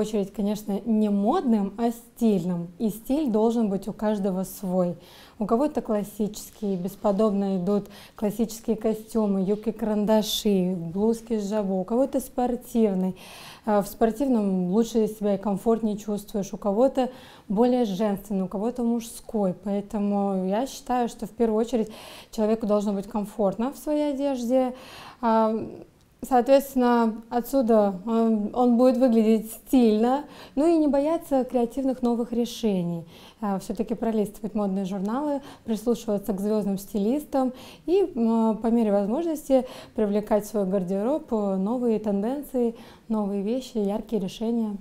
очередь, конечно, не модным, а стильным. И стиль должен быть у каждого свой. У кого-то классические, бесподобно идут классические костюмы, юбки-карандаши, блузки с жабо. У кого-то спортивный. А в спортивном лучше себя и комфортнее чувствуешь. У кого-то более женственный, у кого-то мужской. Поэтому я считаю, что в первую очередь человеку должно быть комфортно в своей одежде. Соответственно, отсюда он, он будет выглядеть стильно, ну и не бояться креативных новых решений. А, Все-таки пролистывать модные журналы, прислушиваться к звездным стилистам и по мере возможности привлекать в свой гардероб новые тенденции, новые вещи, яркие решения.